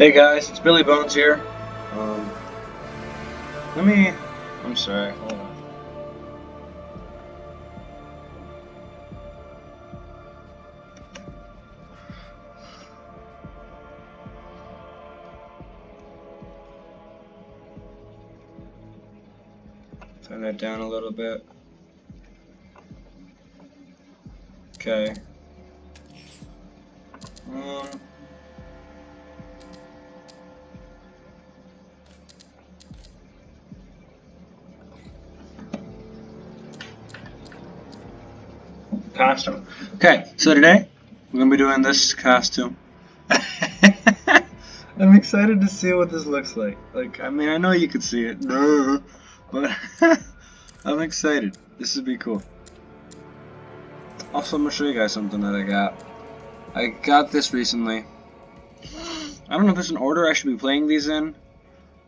Hey guys, it's Billy Bones here. Um, let me. I'm sorry. Hold on. Turn that down a little bit. Okay. Um. Costume. Okay, so today we're gonna be doing this costume. I'm excited to see what this looks like. Like, I mean, I know you could see it, but I'm excited. This would be cool. Also, I'm gonna show you guys something that I got. I got this recently. I don't know if there's an order I should be playing these in.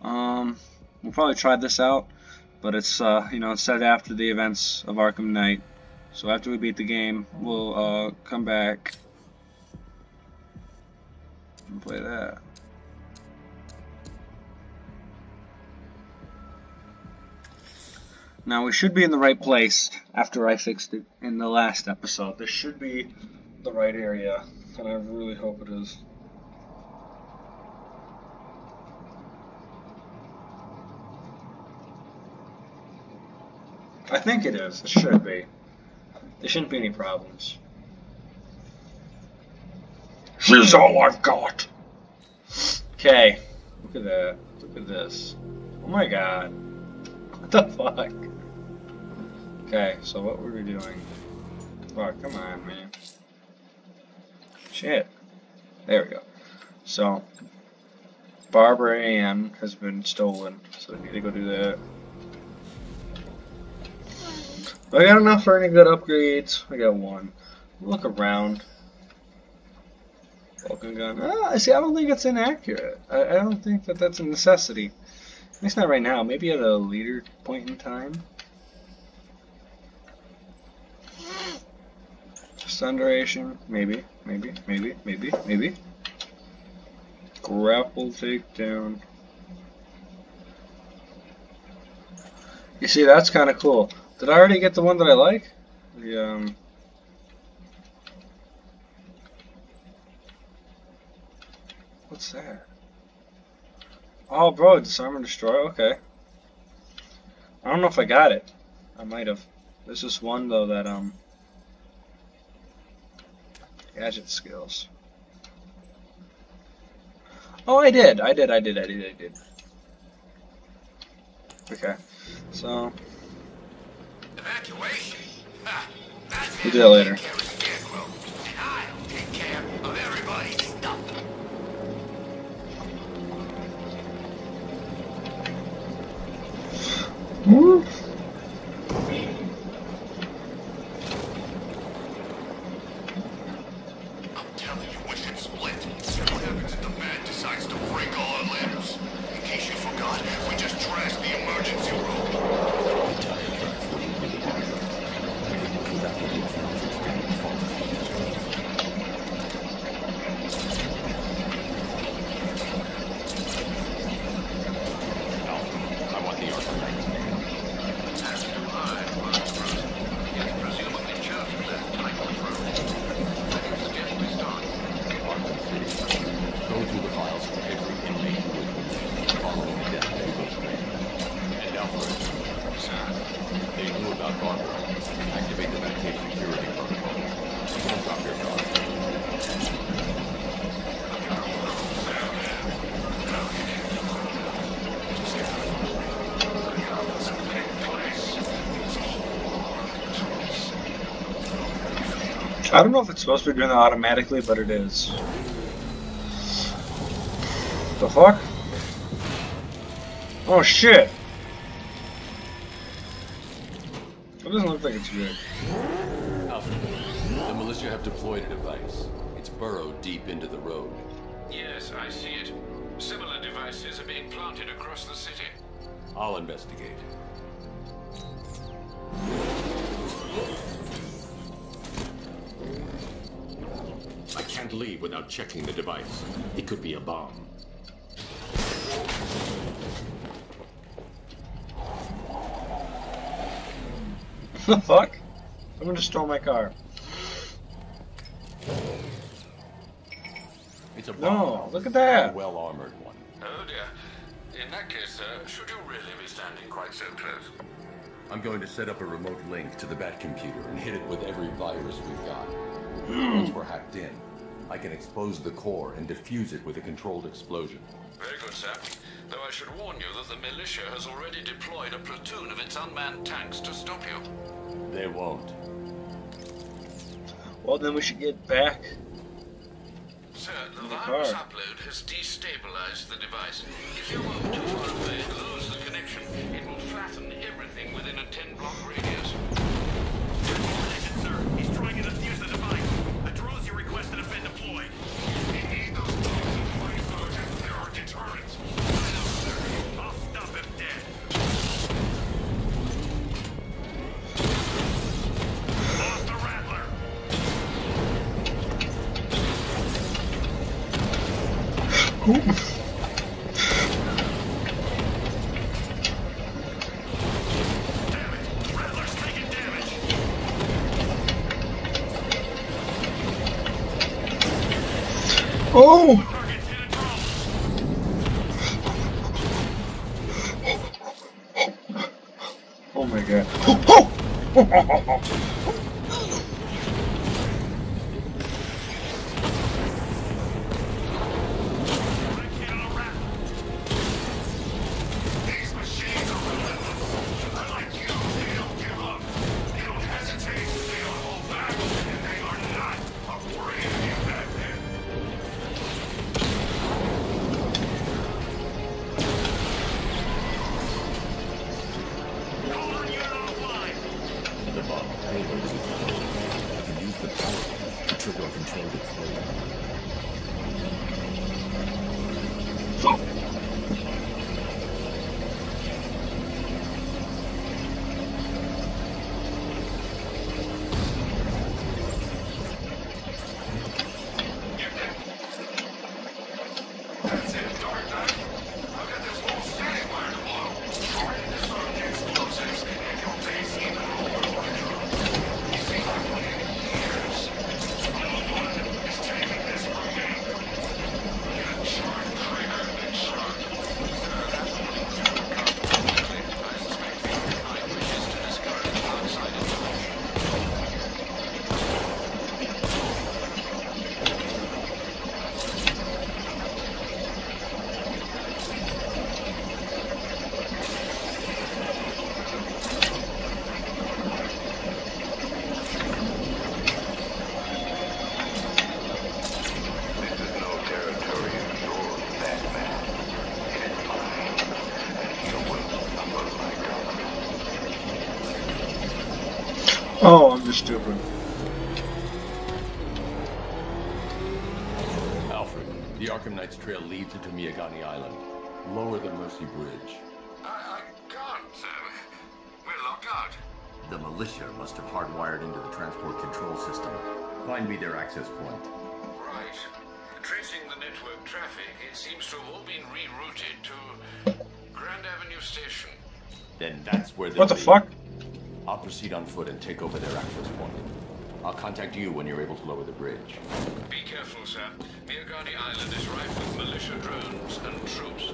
Um, we'll probably try this out, but it's uh, you know, it's set after the events of Arkham Knight. So after we beat the game, we'll uh, come back and play that. Now we should be in the right place after I fixed it in the last episode. This should be the right area, and I really hope it is. I think it is. It should be. There shouldn't be any problems. She's all I've got. Okay. Look at that. Look at this. Oh my god. What the fuck? Okay, so what were we doing? Fuck, come on, man. Shit. There we go. So, Barbara Ann has been stolen, so we need to go do that. I got enough for any good upgrades. I got one. Look around. Vulcan gun. Ah, see, I don't think it's inaccurate. I, I don't think that that's a necessity. At least not right now. Maybe at a later point in time. Stun duration. Maybe. Maybe. Maybe. Maybe. Maybe. Grapple takedown. You see, that's kind of cool. Did I already get the one that I like? The, um... What's that? Oh, bro, disarm and destroy? Okay. I don't know if I got it. I might have. This one, though, that, um... Gadget skills. Oh, I did. I did, I did, I did, I did. Okay. So... Evacuation? Ha, We'll do that later. I'll take care of everybody's stuff. I'm telling you, we should split. What happens if the man decides to break all our ladders? In case you forgot, we just trashed the emergency room. I want the artifact. As do I, Barbara. Yet presumably chosen that title first. Let us get this done. Arkham City. Go through the files for every inmate who was released following the death of Hugo Strange. And Alfred, Sir, they knew about Barbara. Activate the Batcave security protocol. Don't drop your guard. I don't know if it's supposed to be doing that automatically, but it is. The fuck? Oh shit! It doesn't look like it's good. Alfred, the militia have deployed a device. It's burrowed deep into the road. Yes, I see it. Similar devices are being planted across the city. I'll investigate. can't leave without checking the device. It could be a bomb. the fuck? I'm going to stole my car. It's a bomb. No, look at that. well armored one. Oh dear. In that case, sir, should you really be standing quite so close? I'm going to set up a remote link to the bat computer and hit it with every virus we've got. Once we're hacked in, I can expose the core and defuse it with a controlled explosion. Very good, sir. Though I should warn you that the militia has already deployed a platoon of its unmanned tanks to stop you. They won't. Well, then we should get back. Sir, the The virus car. upload has destabilized the device. If you move too far away Ha ha ha ha! Stupid. Alfred, the Arkham Knight's trail leads into Miagani Island. Lower the Mercy Bridge. I, I can't, sir. We're locked out. The militia must have hardwired into the transport control system. Find me their access point. Right. Tracing the network traffic, it seems to have all been rerouted to Grand Avenue Station. Then that's where they'll What the be. fuck? I'll proceed on foot and take over their access point. I'll contact you when you're able to lower the bridge. Be careful, sir. Miagani Island is rife with militia drones and troops.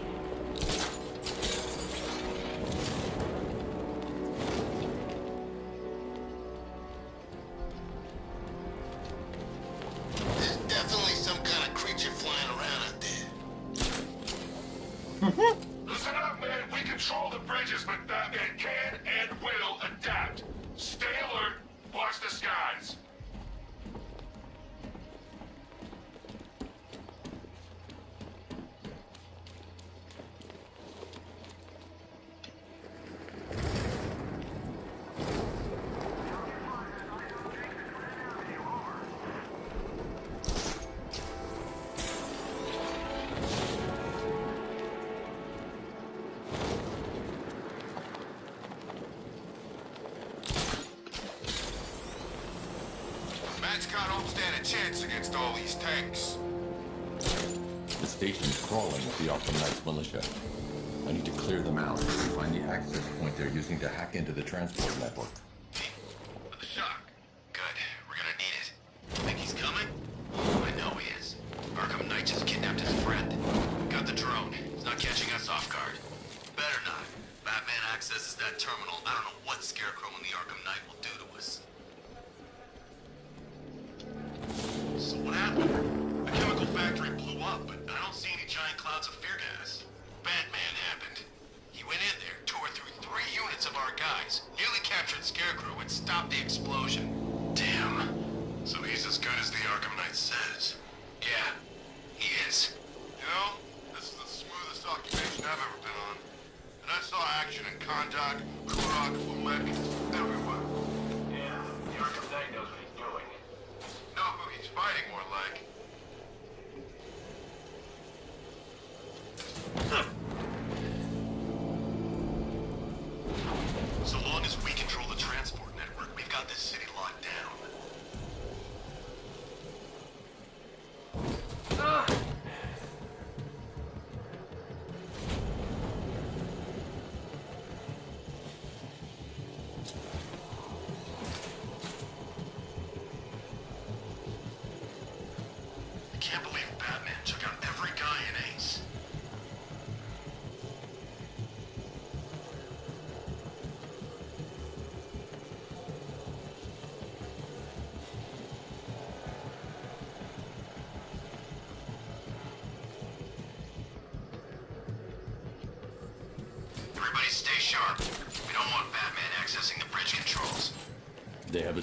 There's definitely some kind of creature flying around out there. Listen up, man. We control the bridges, but uh, Matchcon don't stand a chance against all these tanks. The station's crawling with the Knight's militia. I need to clear them out and find the access point they're using to hack into the transport network. so long as we can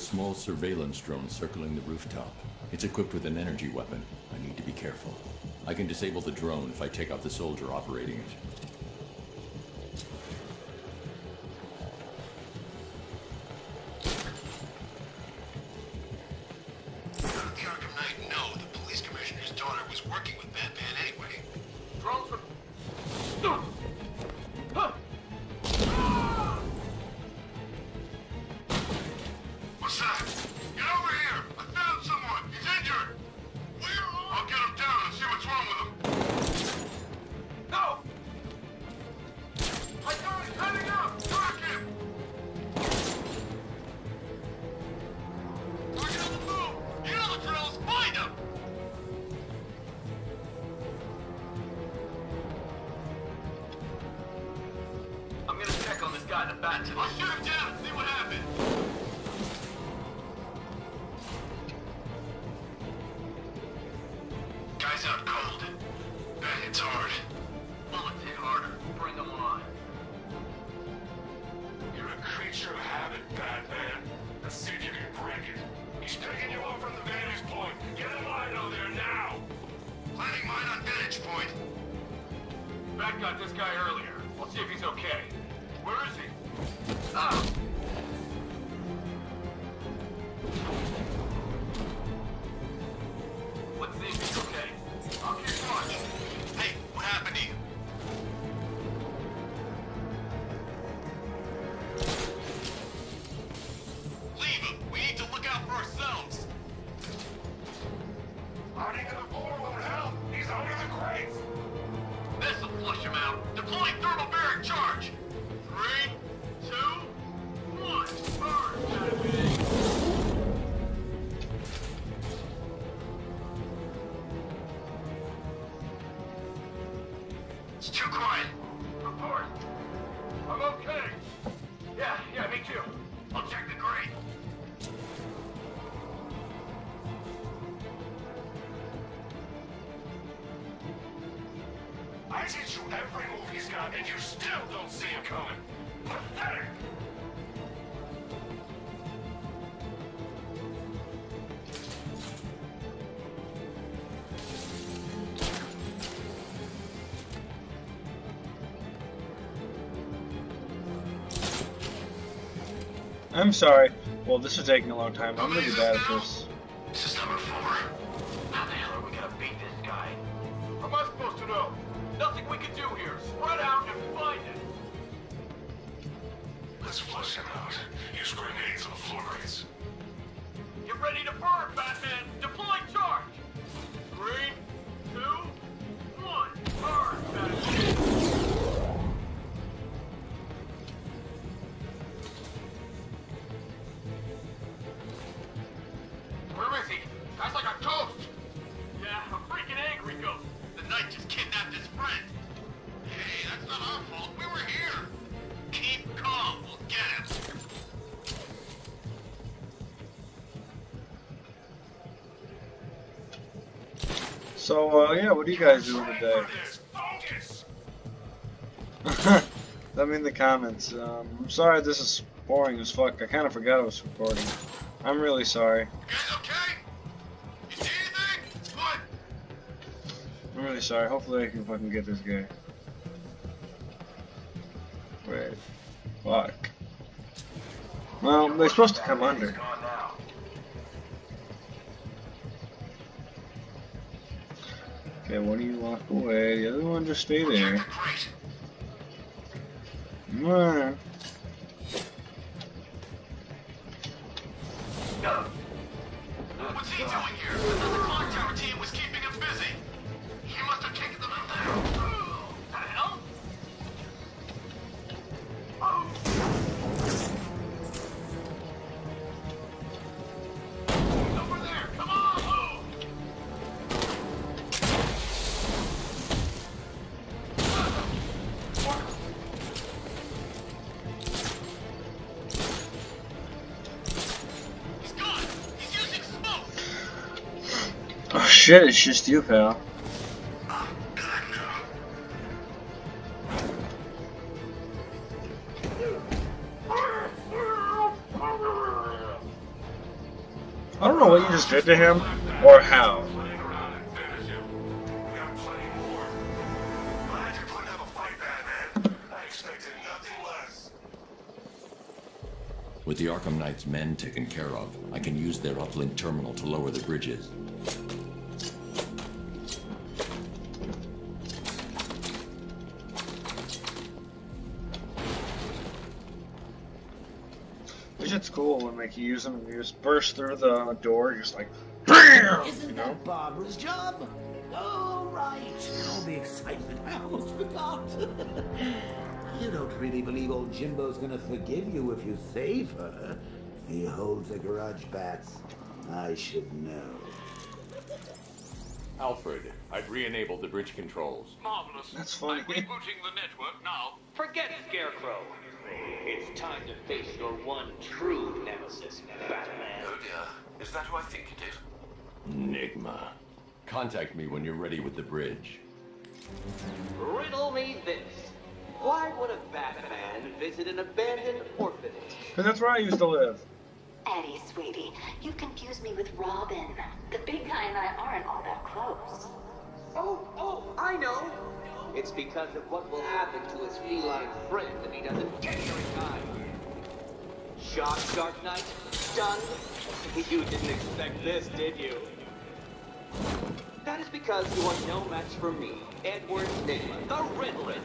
small surveillance drone circling the rooftop. It's equipped with an energy weapon. I need to be careful. I can disable the drone if I take out the soldier operating it. It's hard. Bullets hit harder. Bring them on. You're a creature of habit, Batman. Let's see if you can break it. He's picking you up from the vantage point. Get a line on there now! Planting mine on vantage point. Bat got this guy earlier. I'll see if he's okay. Where is he? Ah! I'm sorry. Well, this is taking a long time. I'm gonna be bad at this. This is number four. How the hell are we gonna beat this guy? How am I supposed to know? Nothing we can do here. Spread out and find it. Let's flush him out. Use grenades and floor Get ready to burn, Batman! Deploy So, uh, yeah, what are you guys doing today? Let me in the comments. Um, I'm sorry this is boring as fuck. I kind of forgot I was recording. I'm really sorry. Okay, okay. I'm really sorry. Hopefully I can fucking get this guy. Wait. Fuck. Well, they're supposed to come under. Okay, one of you walk away. The other one just stay there. Great. Shit, it's just you, pal. I don't know what you just did to him, or how. With the Arkham Knight's men taken care of, I can use their uplink terminal to lower the bridges. Like you use them, you just burst through the door, you're just like, BAM! Isn't You know? that Barbara's job? Oh, right. All the excitement. I almost forgot. you don't really believe old Jimbo's gonna forgive you if you save her. He holds a garage Bats. I should know. Alfred, I've re-enabled the bridge controls. Marvelous. That's funny. I'm rebooting the network now. Forget Scarecrow. It's time to face your one true nemesis, Batman. Oh dear. Is that who I think it is? Nygma. Contact me when you're ready with the bridge. Riddle me this. Why would a Batman visit an abandoned orphanage? Cause that's where I used to live. Eddie, sweetie, you confuse me with Robin. The big guy and I aren't all that close. Oh, oh, I know. It's because of what will happen to his feline friend if he doesn't get here in time. Shocked, Dark Knight? Stunned? You didn't expect this, did you? That is because you are no match for me, Edward Nygma, the Riddler,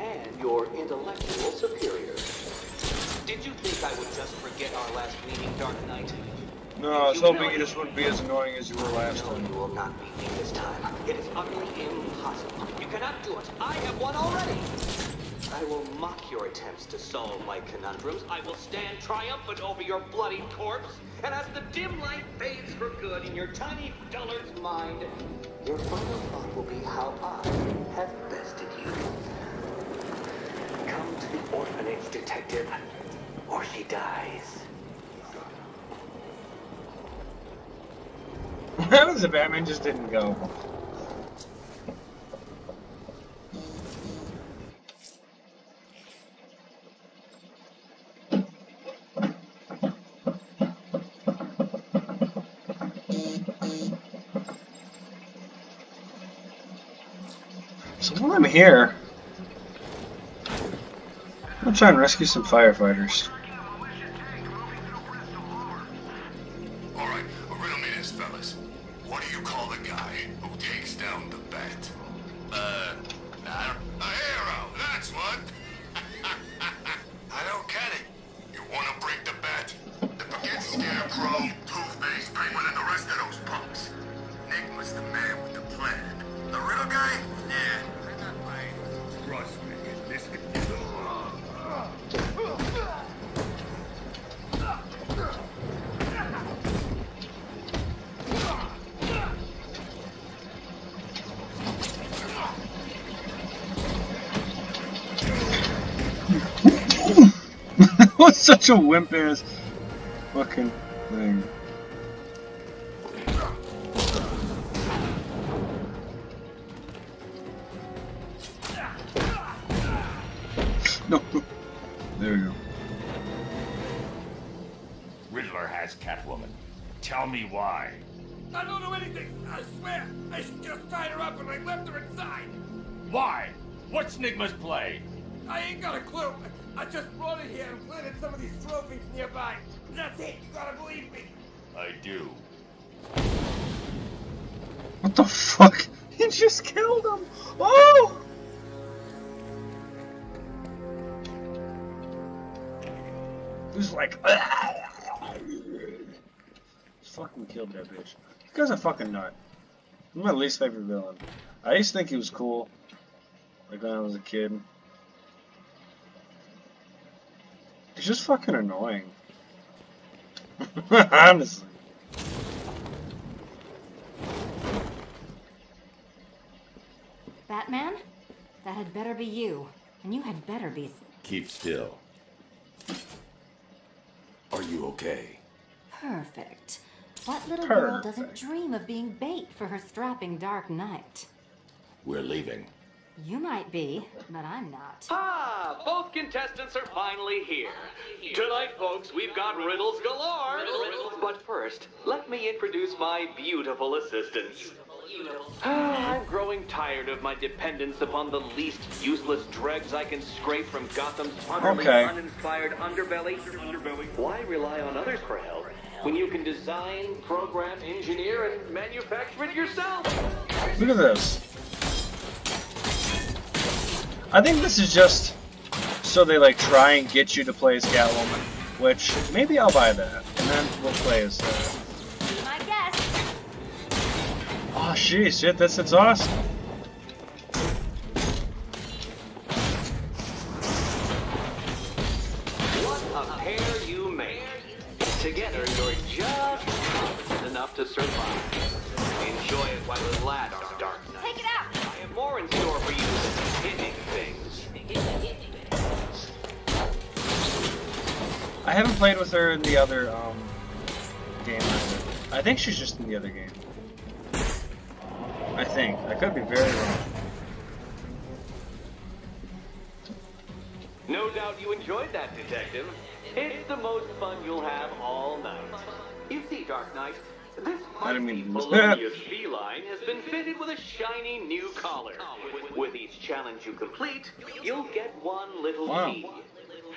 and your intellectual superior. Did you think I would just forget our last meeting, Dark Knight? No, I was hoping you just wouldn't be as annoying as you were last No, time. you will not beat me this time. It is utterly impossible. Cannot do it. I have won already. I will mock your attempts to solve my conundrums. I will stand triumphant over your bloody corpse. And as the dim light fades for good in your tiny dullard's mind, your final thought will be how I have bested you. Come to the orphanage, detective, or she dies. How does the Batman just didn't go? Here, I'm try and rescue some firefighters. What's such a wimp ass fucking thing? No. There you go. Riddler has Catwoman. Tell me why. I don't know anything. I swear. I just tied her up and I left her inside. Why? What's Nygma's play? I ain't got a clue. I just brought it here and planted some of these trophies nearby. That's it. You gotta believe me. I do. What the fuck? He just killed him! Oh! He's like, fucking killed that bitch. This guy's a fucking nut. He's my least favorite villain. I used to think he was cool, like when I was a kid. He's just fucking annoying. Honestly. Batman? That had better be you. And you had better be. Keep still. Are you okay? Perfect. What little girl doesn't dream of being bait for her strapping Dark Knight? We're leaving. You might be, but I'm not. Ah, both contestants are finally here. Tonight, folks, we've got riddles galore. But first, let me introduce my beautiful assistants. Ah, I'm growing tired of my dependence upon the least useless dregs I can scrape from Gotham's utterly Okay. uninspired underbelly. Why rely on others for help when you can design, program, engineer, and manufacture it yourself? Look at this. I think this is just so they like try and get you to play as Catwoman, which maybe I'll buy that, and then we'll play as. Uh... My guess. Oh, jeez, shit, this is awesome. With her in the other um, game either. I think she's just in the other game. I think. I could be very wrong. No doubt you enjoyed that, Detective. It's the most fun you'll have all night. You see, Dark Knight, this mighty melodious feline has been fitted with a shiny new collar. With each challenge you complete, you'll get one little Wow. key.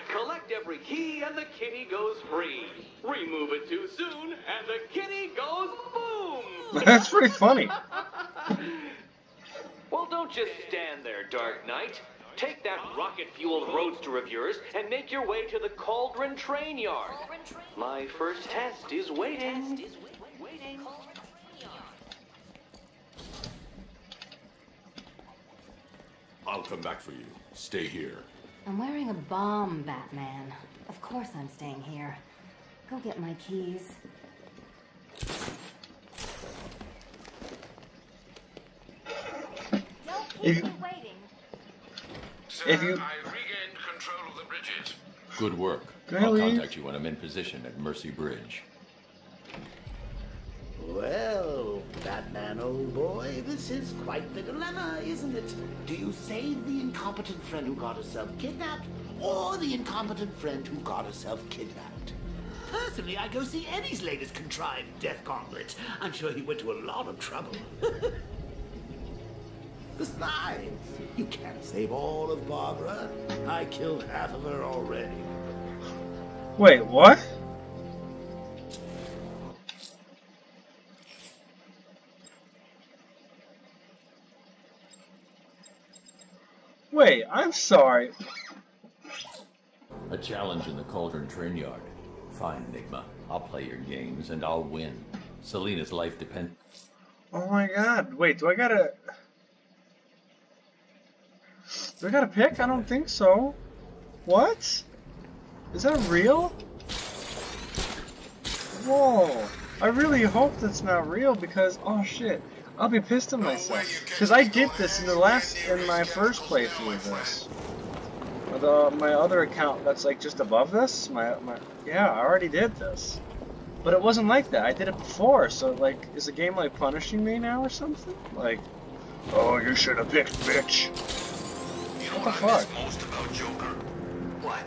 Collect every key and the kitty goes free. Remove it too soon and the kitty goes boom! That's pretty funny. Well, don't just stand there, Dark Knight. Take that rocket-fueled roadster of yours and make your way to the Cauldron Train Yard. My first test is waiting. I'll come back for you. Stay here. I'm wearing a bomb, Batman. Of course I'm staying here. Go get my keys. Don't keep If- me waiting. Sir, If you- I regained control of the bridges. Good work. Can I I'll leave? contact you when I'm in position at Mercy Bridge. Well, Batman, old boy, this is quite the dilemma, isn't it? Do you save the incompetent friend who got herself kidnapped, or the incompetent friend who got herself kidnapped? Personally, I go see Eddie's latest contrived death gauntlet. I'm sure he went to a lot of trouble. Besides, you can't save all of Barbara. I killed half of her already. Wait, what? Wait, I'm sorry. A challenge in the Cauldron Train Yard. Fine, Nygma. I'll play your games and I'll win. Selina's life depends. Oh my god. Wait, do I gotta... Do I gotta pick? I don't think so. What? Is that real? Whoa. I really hope that's not real because, oh shit, I'll be pissed at myself. Because I did this in the last, in my first playthrough of this. With uh, my other account that's like just above this. My, my, yeah, I already did this. But it wasn't like that. I did it before, so like, is the game like punishing me now or something? Like, oh, you should have picked, bitch. You know What the fuck? most about Joker? What?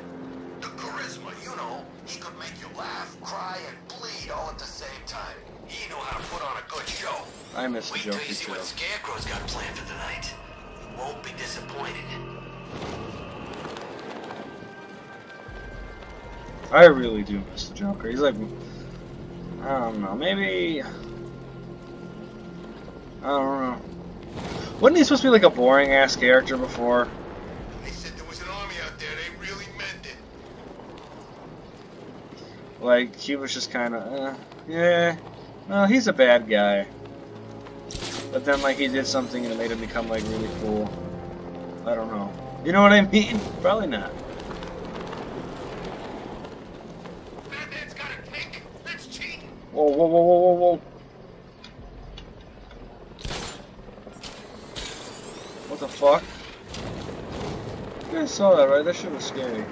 He could make you laugh, cry, and bleed all at the same time. He know how to put on a good show. I miss the Wait till you Joker see too. what Scarecrow's got planned for tonight. Won't be disappointed. I really do miss the Joker. He's like, I don't know, maybe. I don't know. Wasn't he supposed to be like a boring ass character before? Like he was just kind of, uh, yeah. No, he's a bad guy. But then like he did something and it made him become like really cool. I don't know. You know what I mean? Probably not. Batman's got a. That's cheating. Whoa, whoa, whoa, whoa, whoa, whoa. What the fuck? You guys saw that, right? That shit was scary.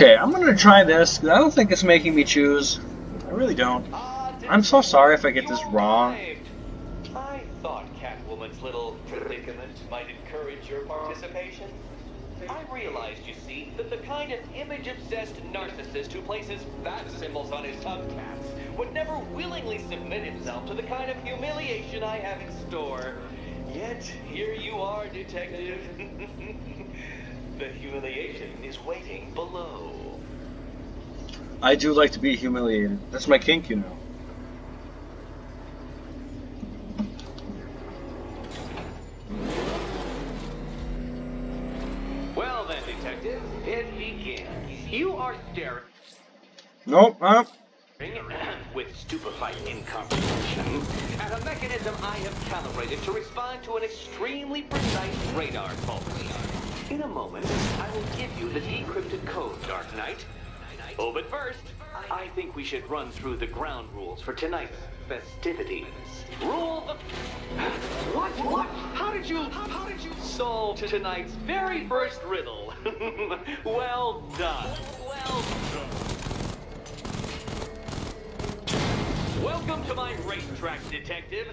Okay, I'm gonna try this. I don't think it's making me choose. I really don't. I'm so sorry if I get this wrong. I thought Catwoman's little predicament might encourage your participation. I realized, you see, that the kind of image-obsessed narcissist who places bat symbols on his hubcaps would never willingly submit himself to the kind of humiliation I have in store. Yet, here you are, Detective. the humiliation is waiting below. I do like to be humiliated. That's my kink, you know. Well then, Detective, it begins. You are staring Nope, uh, with stupefied incomprehension at a mechanism I have calibrated to respond to an extremely precise radar pulse. In a moment, I will give you the decrypted code, Dark Knight. Oh, but first, I think we should run through the ground rules for tonight's festivities. Rule the... What? What? How did you... How did you solve tonight's very first riddle? well done. Well done. Welcome to my racetrack, detective.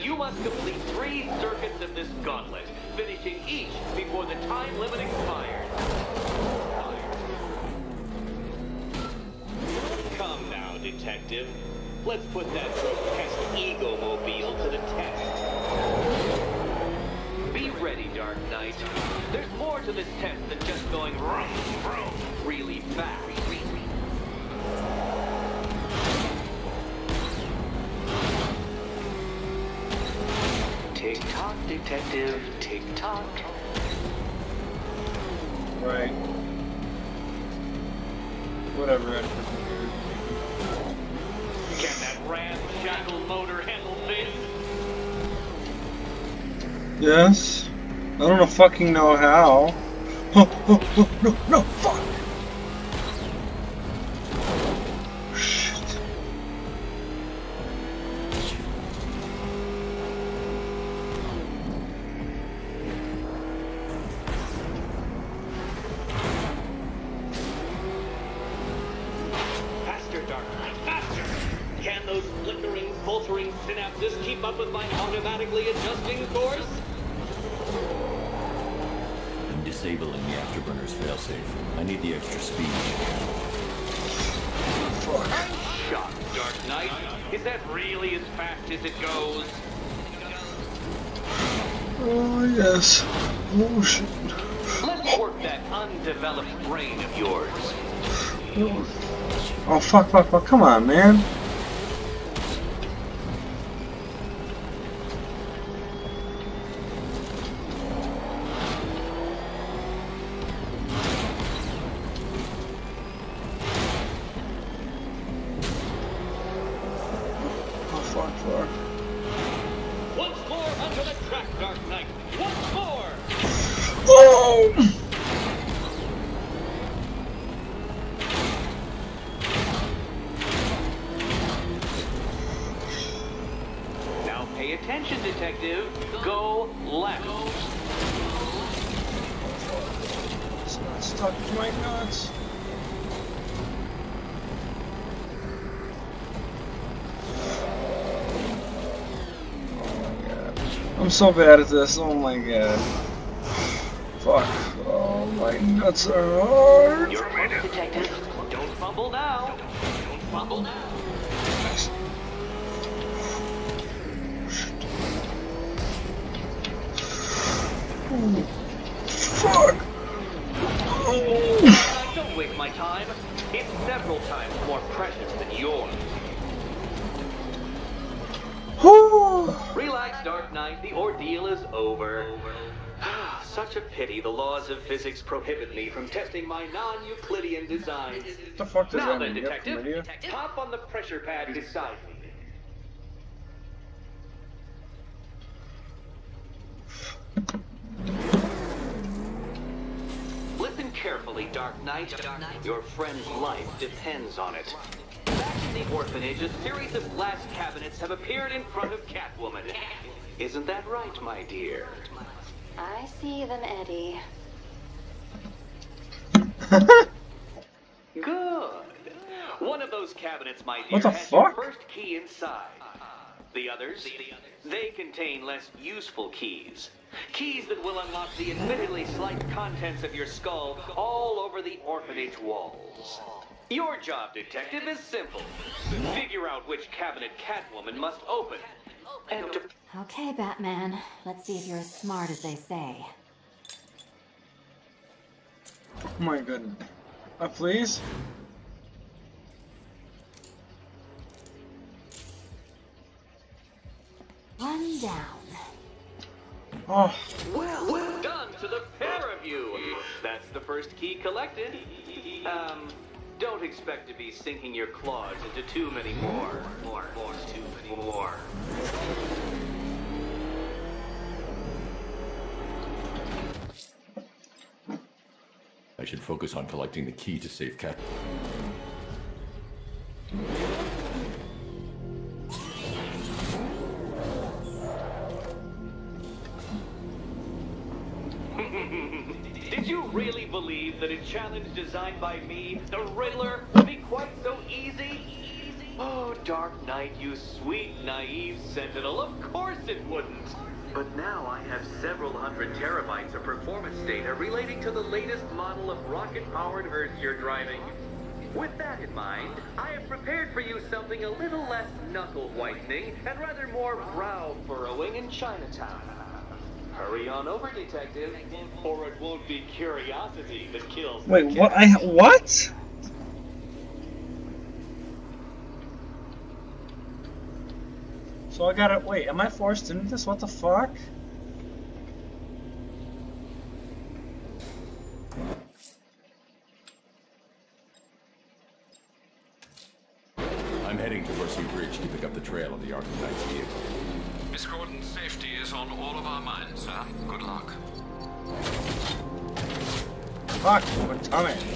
You must complete three circuits of this gauntlet, finishing each before the time limit expires. Detective. Let's put that grotesque ego-mobile to the test. Be ready, Dark Knight. There's more to this test than just going vroom, vroom, really fast. Tick tock, detective. Tick tock. right. Whatever, Ed. Motor handle this? Yes. I don't know fucking know how. Oh, oh, oh, no, no, fuck! Keep up with my automatically adjusting course? I'm disabling the afterburner's failsafe. I need the extra speed. I'm shocked, Dark Knight. Is that really as fast as it goes? Oh, yes. Oh, shit. Let's work that undeveloped brain of yours. Oh, fuck, fuck, fuck. Come on, man. So bad at this. Oh my god. Fuck. Oh, my nuts are hard. You're right, detective. Don't fumble now. Don't fumble now. Fuck. Oh. Don't waste my time. It's several times more precious than yours. Relax, Dark Knight. The ordeal is over. Such a pity the laws of physics prohibit me from testing my non-Euclidean designs. What the fuck does now that then, mean? Yep, detective, familiar? hop on the pressure pad beside me. Listen carefully, Dark Knight. Your friend's life depends on it. Back in the orphanage, a series of glass cabinets have appeared in front of Catwoman. Isn't that right, my dear? I see them, Eddie. Good. One of those cabinets, my dear, What the has fuck? your first key inside. The others, they contain less useful keys. Keys that will unlock the admittedly slight contents of your skull all over the orphanage walls. Your job, detective, is simple. Figure out which cabinet Catwoman must open. And Okay, Batman. Let's see if you're as smart as they say. Oh my goodness. Uh, please? One down. Oh, Well, well done to the pair of you. That's the first key collected. Um, don't expect to be sinking your claws into too many more. More, more, too many more. I should focus on collecting the key to save Cat. You really believe that a challenge designed by me, the Riddler, would be quite so easy? Oh, Dark Knight, you sweet, naive sentinel, of course it wouldn't. But now I have several hundred terabytes of performance data relating to the latest model of rocket-powered Earth you're driving. With that in mind, I have prepared for you something a little less knuckle whitening and rather more brow furrowing in Chinatown. Hurry on over, detective, or it won't be curiosity that kills. wait, what? I what? So I gotta wait. Am I forced into this? What the fuck? Fuck, my tummy.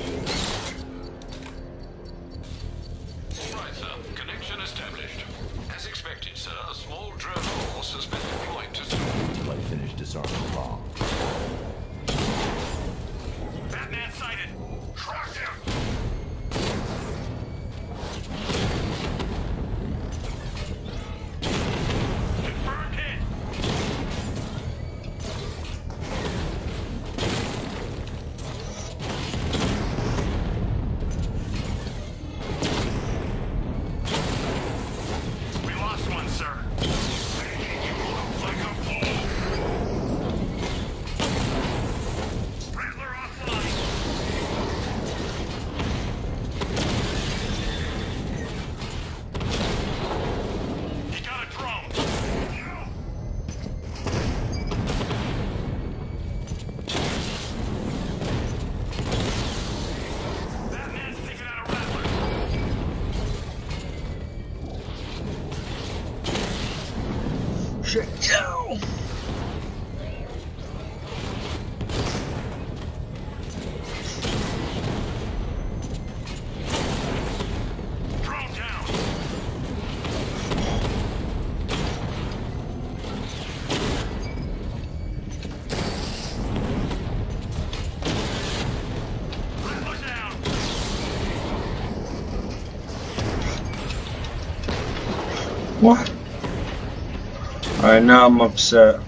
Now I'm upset.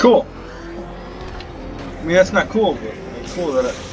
Cool. I mean, that's not cool, but it's cool that it.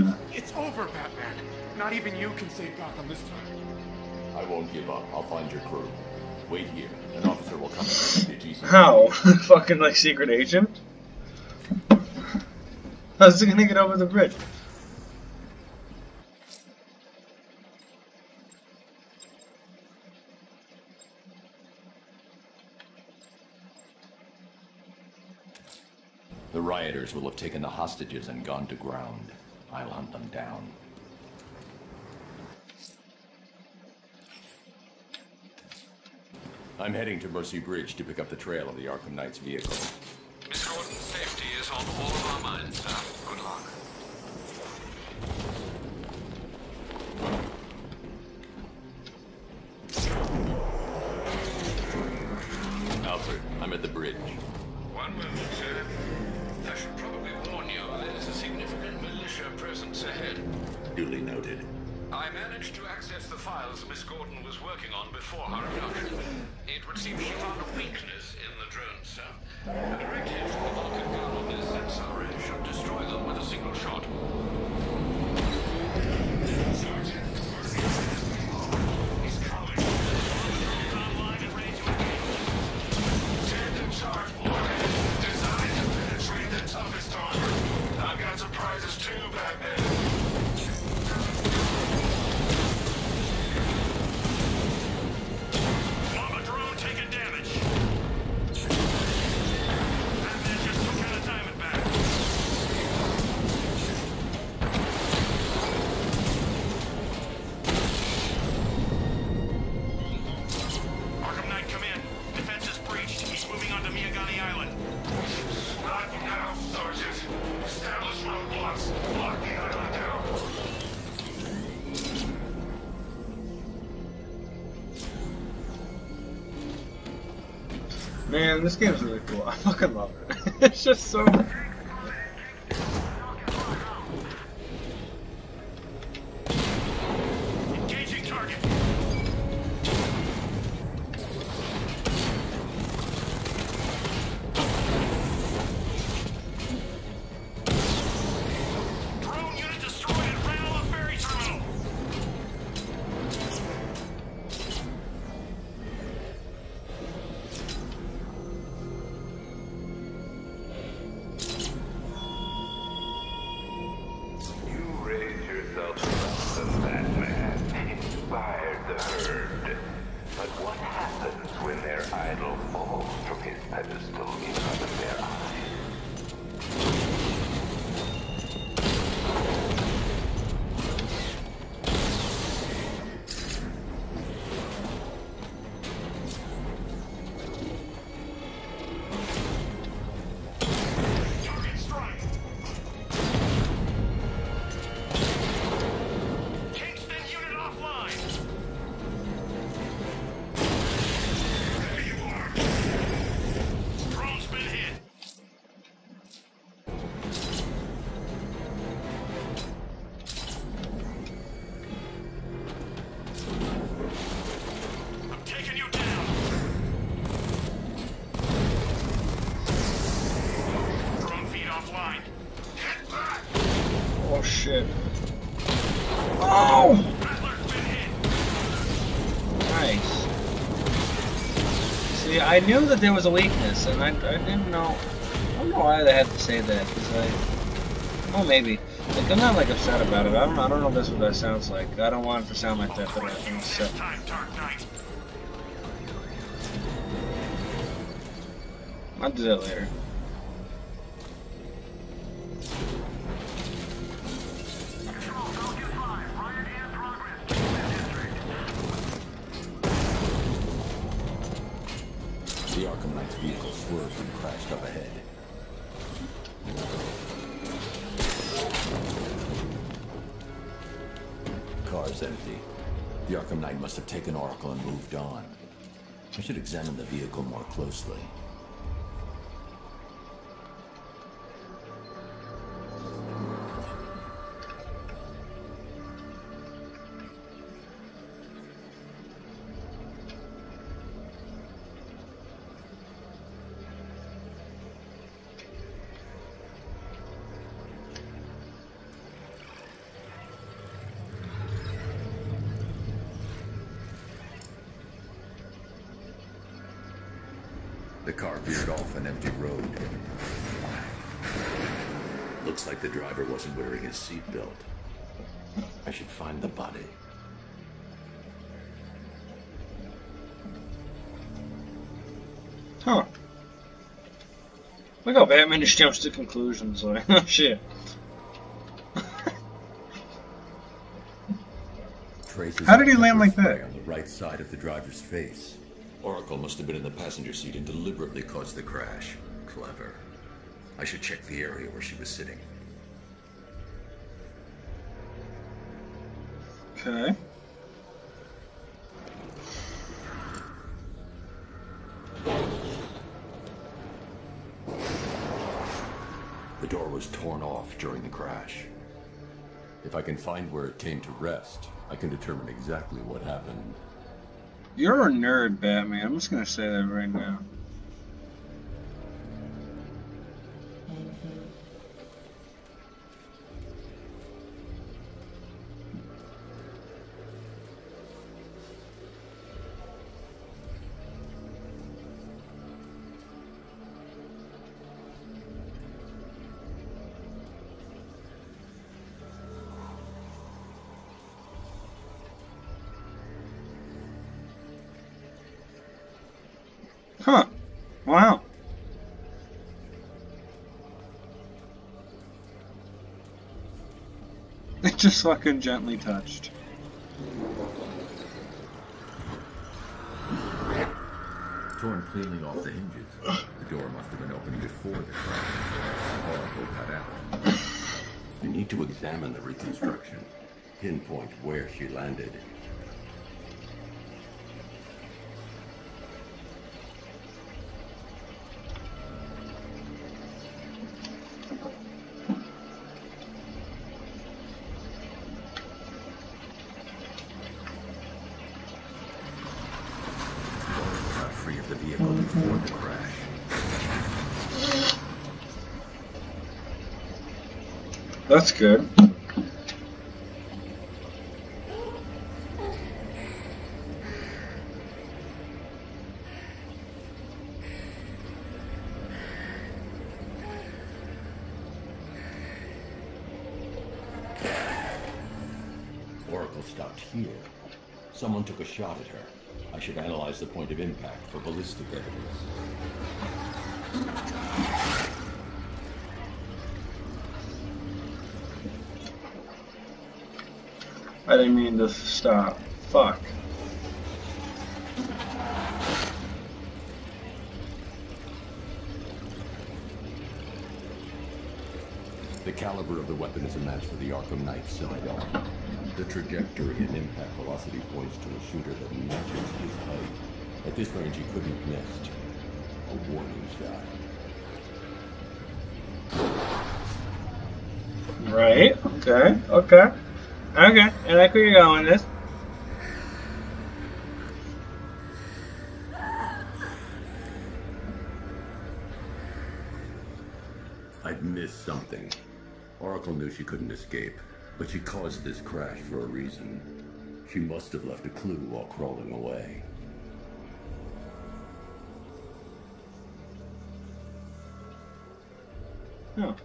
Hostage. It's over, Batman. Not even you can save Gotham this time. I won't give up. I'll find your crew. Wait here. An officer will come and you. How? Fucking like secret agent? How's he gonna get over the bridge? The rioters will have taken the hostages and gone to ground. I'll hunt them down. I'm heading to Mercy Bridge to pick up the trail of the Arkham Knight's vehicle. Duly noted. I managed to access the files Miss Gordon was working on before her abduction. It would seem she found a weakness in the drones, sir. A direct hit from the Vulcan gun on their sensor should destroy them with a single shot. This game's really cool. I fucking love it. it's just so. Idol falls from his pedestal. in front of I knew that there was a weakness, and I, I didn't know. I don't know why they had to say that, because I. Oh, maybe. Like, I'm not like upset about it. I don't. I don't know if this is what that sounds like. I don't want it to sound like that, but I'm upset. I'll do that later. Closely. The car veered off an empty road. Looks like the driver wasn't wearing his seatbelt. I should find the body. Huh. Look how Batman just jumps to conclusions. Like, oh shit. How did he land like that? On the right side of the driver's face. Oracle must have been in the passenger seat and deliberately caused the crash. Clever. I should check the area where she was sitting. Okay. The door was torn off during the crash. If I can find where it came to rest, I can determine exactly what happened. You're a nerd, Batman. I'm just gonna say that right now. Huh. Wow. It just fucking gently touched. Torn cleanly off the hinges. The door must have been opened before the crash. Oracle got out. I need to examine the reconstruction, pinpoint where she landed. of the vehicle before the crash. That's good. Oracle stopped here. Someone took a shot at her. I should analyze the point of impact for ballistic didn't mean to stop. Fuck. The caliber of the weapon is a match for the Arkham Knight sidearm. The trajectory and impact velocity points to a shooter that matches his height. At this range, he couldn't have missed. A warning shot. Right. Okay. Okay. Okay. I like where you're going with this. I've missed something. Oracle knew she couldn't escape, but she caused this crash for a reason. She must have left a clue while crawling away. Oh.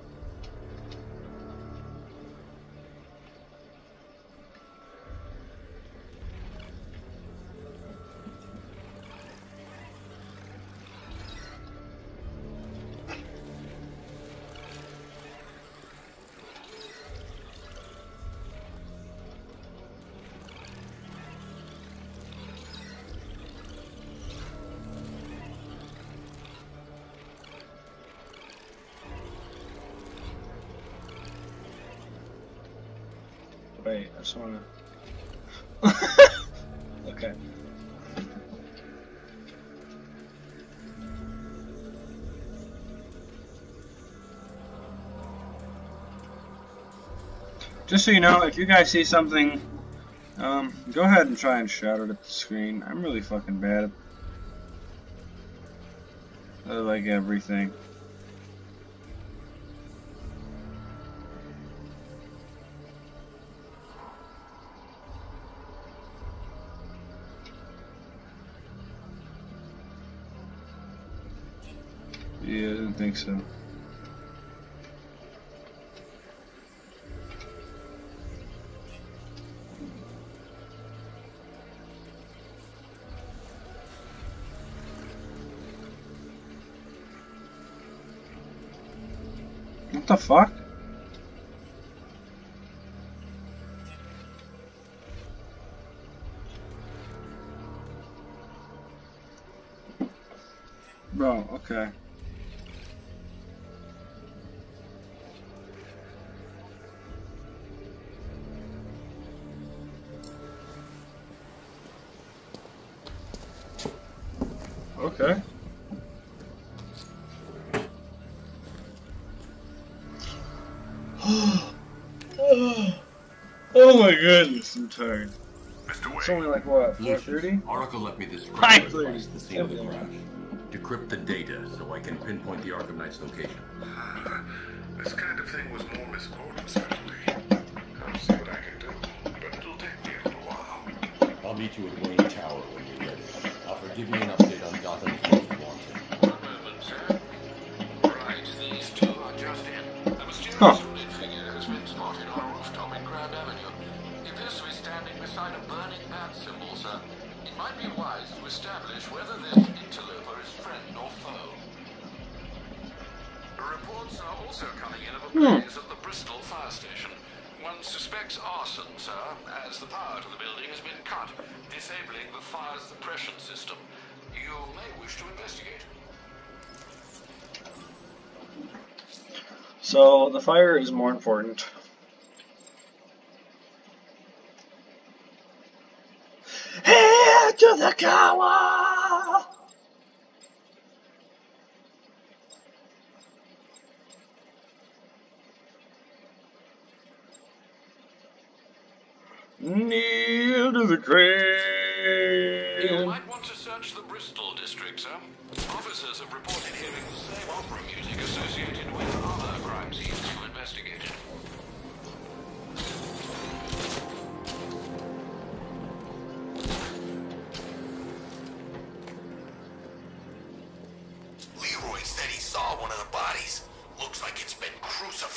Just so you know, if you guys see something, um, go ahead and try and shout it at the screen. I'm really fucking bad at like everything. Yeah, I didn't think so. What the fuck? Bro, okay. Like what, 4:30? Oracle left me this Hi. script that lists the scene of the crash. Decrypt the data so I can pinpoint the Arkham Knight's location. This kind of thing was more Miss Gordon's specialty. I'll see what I can do, but it'll take me a little while. I'll meet you at Wayne Tower when you're ready. Alfred, give me an update on Gotham's It might be wise to establish whether this interloper is friend or foe. Reports are also coming in of a Hmm. blaze at the Bristol fire station. One suspects arson, sir, as the power to the building has been cut, disabling the fire's suppression system. You may wish to investigate. So the fire is more important. Tower! Kneel to the You might want to search the Bristol district, sir. Officers have reported hearing the same opera music associated with other crime scenes you investigated.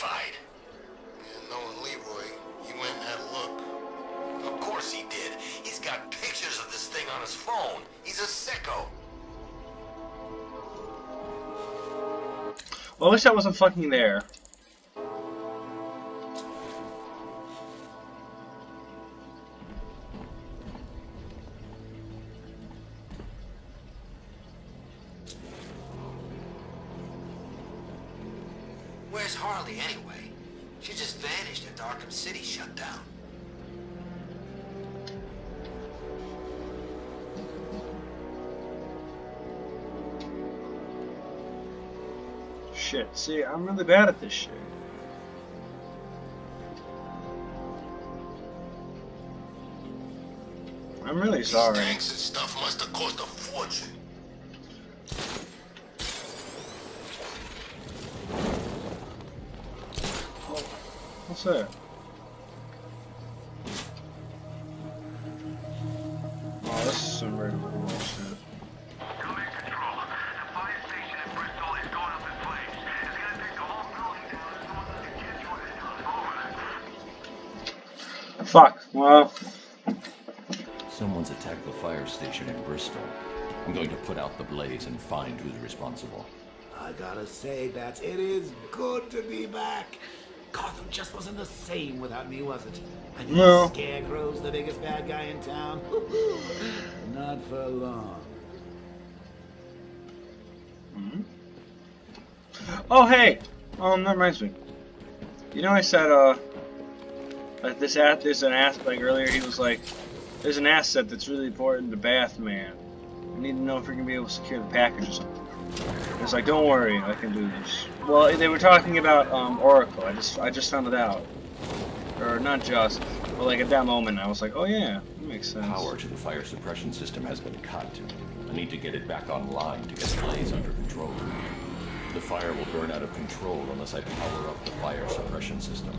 Crucified. And knowing Leroy, he went and had a look. Of course he did. He's got pictures of this thing on his phone. He's a sicko. Well, I wish I wasn't fucking there. Really sorry. Tanks and stuff must have cost a fortune. What's that? Oh, this is some regular bullshit. Fuck, well, Someone's attacked the fire station in Bristol. I'm going to put out the blaze and find who's responsible. I gotta say, Bats, it is good to be back. Gotham just wasn't the same without me, was it? I mean, No. Scarecrow's the biggest bad guy in town. Not for long. Oh, hey! Um, that reminds me. You know I said, uh, that this app, there's an Like earlier, he was like, there's an asset that's really important to Batman. I need to know if we're gonna be able to secure the package or something. It's like, don't worry, I can do this. Well, they were talking about, um, Oracle. I just, I just found it out. Or not just, but like at that moment, I was like, oh yeah, that makes sense. Power to the fire suppression system has been cut. I need to get it back online to get the blaze under control. The fire will burn out of control unless I power up the fire suppression system.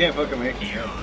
Can't fucking make me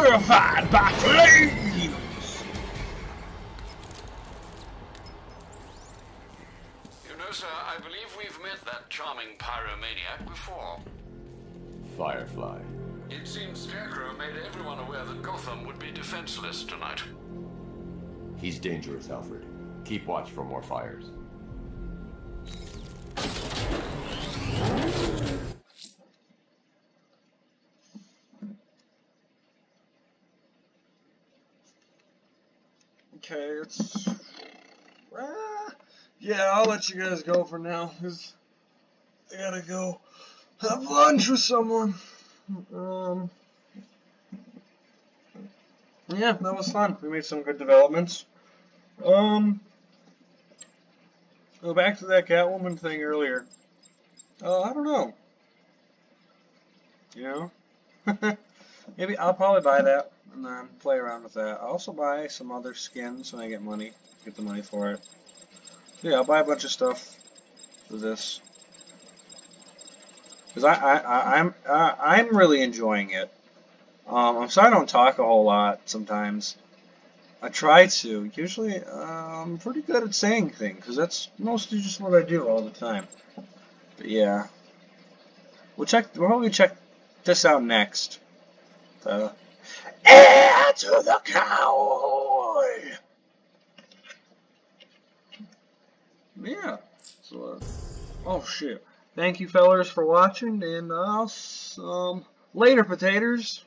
back flames! You know, sir, I believe we've met that charming pyromaniac before. Firefly. It seems Scarecrow made everyone aware that Gotham would be defenseless tonight. He's dangerous, Alfred. Keep watch for more fires. Okay, it's. Ah, yeah, I'll let you guys go for now, because I gotta go have lunch with someone. Um. Yeah, that was fun. We made some good developments. Um. Go back to that Catwoman thing earlier. Uh, I don't know. You know? Maybe I'll probably buy that and then play around with that. I'll also buy some other skins when I get money. Get the money for it. Yeah, I'll buy a bunch of stuff for this. Because I, I, I, I'm, I, I'm really enjoying it. Um, I'm sorry I don't talk a whole lot sometimes. I try to. Usually, uh, I'm pretty good at saying things, because that's mostly just what I do all the time. But yeah. We'll check, we'll probably check this out next. The Heir to the Cowboy! Yeah. So, uh, oh shit. Thank you fellers for watching, and uh, um, later potatoes.